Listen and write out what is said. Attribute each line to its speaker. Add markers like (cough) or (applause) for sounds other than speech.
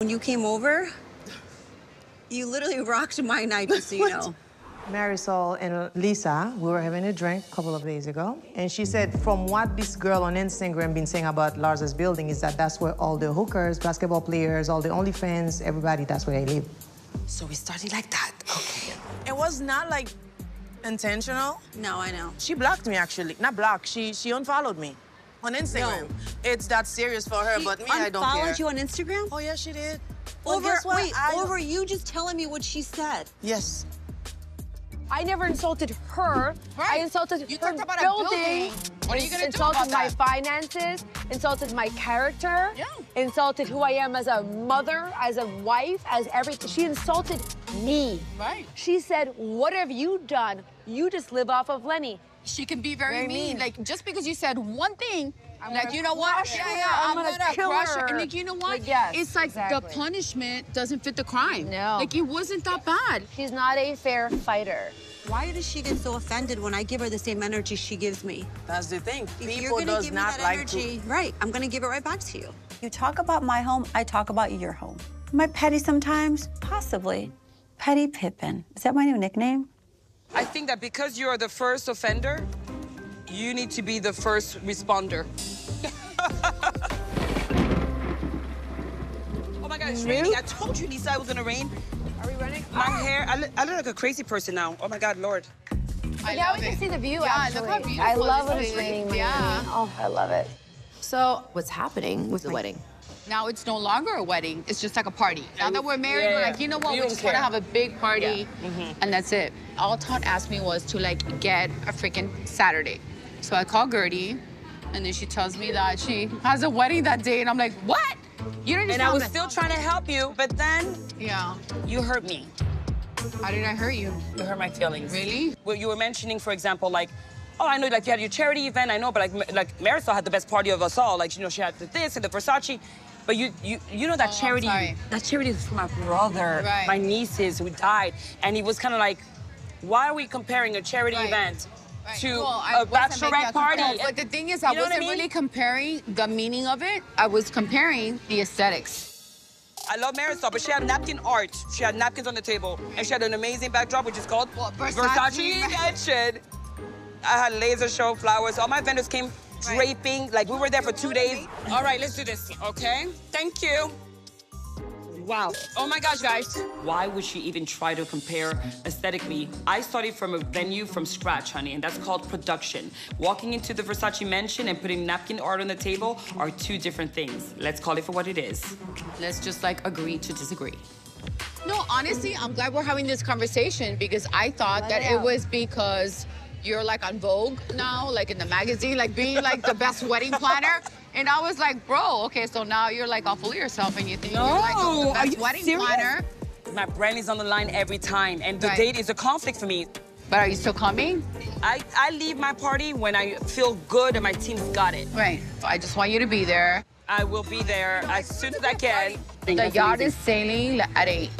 Speaker 1: When you came over, you literally rocked my night, just so you know.
Speaker 2: Marysol and Lisa, we were having a drink a couple of days ago, and she said from what this girl on Instagram been saying about Larsa's building is that that's where all the hookers, basketball players, all the OnlyFans, everybody, that's where they live.
Speaker 3: So we started like that. Okay.
Speaker 4: It was not like intentional.
Speaker 1: No, I know.
Speaker 4: She blocked me actually. Not blocked. She she unfollowed me on Instagram.
Speaker 1: No.
Speaker 4: It's that serious for her,
Speaker 1: She
Speaker 4: but me, I don't care.
Speaker 1: unfollowed you on Instagram?
Speaker 4: Oh yeah, she did. Well,
Speaker 1: over
Speaker 4: guess what?
Speaker 1: wait,
Speaker 4: I-
Speaker 1: over you just telling me what she said.
Speaker 4: Yes.
Speaker 5: I never insulted her.
Speaker 6: Right.
Speaker 5: I insulted
Speaker 6: You
Speaker 5: her
Speaker 6: talked about a
Speaker 5: building.
Speaker 6: building. What are you gonna do
Speaker 5: insulted
Speaker 6: about
Speaker 5: my
Speaker 6: that?
Speaker 5: finances, insulted my character,
Speaker 6: Yeah.
Speaker 5: insulted who I am as a mother, as a wife, as everything. She insulted me.
Speaker 6: Right.
Speaker 5: She said, "What have you done? You just live off of Lenny."
Speaker 6: She can be very,
Speaker 5: Very
Speaker 6: mean.
Speaker 5: mean.
Speaker 6: Like just because you said one thing,
Speaker 5: I'm
Speaker 6: like you know what?
Speaker 5: crush
Speaker 6: Yeah, yeah,
Speaker 5: I'm
Speaker 6: I'm,
Speaker 5: gonna
Speaker 6: gonna,
Speaker 5: kill
Speaker 6: crush her.
Speaker 5: her.
Speaker 6: And like you know what?
Speaker 5: Like, yes,
Speaker 6: it's like the punishment doesn't fit the crime.
Speaker 5: No.
Speaker 6: Like it wasn't that bad.
Speaker 5: She's not a fair fighter.
Speaker 1: Why does she get so offended when I give her the same energy she gives me?
Speaker 4: That's the thing.
Speaker 1: If you're
Speaker 4: People
Speaker 1: gonna
Speaker 4: does
Speaker 1: give me
Speaker 4: not
Speaker 1: that
Speaker 4: like
Speaker 1: energy,
Speaker 4: to.
Speaker 1: right? I'm gonna give it right back to you.
Speaker 7: You talk about my home, I talk about your home. Am I petty sometimes? Possibly. Petty Pippen. Is that my new nickname?
Speaker 3: I think that because you're the first offender, you need to be the first responder. (laughs) oh my God, it's raining. I told you, Lisa, it was gonna rain.
Speaker 5: Are we running?
Speaker 3: My hair, I, look- I look like a crazy person now. Oh my God, Lord.
Speaker 6: I
Speaker 5: now
Speaker 6: love
Speaker 5: we
Speaker 6: it.
Speaker 5: can see the view.
Speaker 6: Yeah,
Speaker 5: actually.
Speaker 6: look how beautiful
Speaker 5: I love when it's raining. Miami.
Speaker 6: Yeah.
Speaker 5: Oh, I love it.
Speaker 8: So, what's happening with the wedding?
Speaker 6: Now it's no longer a wedding. It's just like a party. Now that we're married, we're like, you know what?
Speaker 3: You
Speaker 6: we
Speaker 3: don't
Speaker 6: just want to have a big party,
Speaker 5: Mm-hmm.
Speaker 6: and that's it. All Todd asked me was to like get a freaking Saturday. So I call Guerdy, and then she tells me that she has a wedding that day, and I'm like, what? You didn't
Speaker 3: And I was still trying to help you, but then
Speaker 6: Yeah.
Speaker 3: you hurt me.
Speaker 6: How did I hurt you?
Speaker 3: You hurt my feelings.
Speaker 6: Really?
Speaker 3: Well, you were mentioning, for example, like, oh, I know, like you had your charity event, I know, but like, like Marysol had the best party of us all. Like, you know, she had the this and the Versace. But you, you, you know that
Speaker 6: Oh,
Speaker 3: charity. That charity is for my brother,
Speaker 6: Right.
Speaker 3: my nieces who died, and he was kind of like, why are we comparing a charity
Speaker 6: Right.
Speaker 3: event
Speaker 6: Right.
Speaker 3: to
Speaker 6: Well, I
Speaker 3: a bachelorette party?
Speaker 6: But the thing is, I
Speaker 3: You know
Speaker 6: wasn't
Speaker 3: mean?
Speaker 6: really comparing the meaning of it. I was comparing the aesthetics.
Speaker 3: I love Marysol, but she had napkin art. She had napkins on the table, and she had an amazing backdrop, which is called
Speaker 6: What, Versace?
Speaker 3: Mansion. I had laser show flowers. All my vendors came draping. Like, we were there for two days. All right, let's do this, okay? Thank you. Wow. Oh my gosh, guys. Why would she even try to compare aesthetically? I started from a venue from scratch, honey, and that's called production. Walking into the Versace mansion and putting napkin art on the table are two different things. Let's call it for what it is. Let's just like agree to disagree.
Speaker 6: No, honestly, I'm glad we're having this conversation because I thought that it was because you're like on Vogue now, like in the magazine, like being like the best wedding planner. And I was like, bro, okay, so now you're like all full of yourself and you think you're like
Speaker 3: No,
Speaker 6: the best
Speaker 3: you
Speaker 6: wedding
Speaker 3: serious?
Speaker 6: planner.
Speaker 3: My brand is on the line every time, and the
Speaker 6: Right.
Speaker 3: date is a conflict for me.
Speaker 6: But are you still coming?
Speaker 3: I, I leave my party when I feel good and my team's got it.
Speaker 6: Right. I just want you to be there.
Speaker 3: I will be there as soon as I can.
Speaker 6: The yacht is sailing at 8.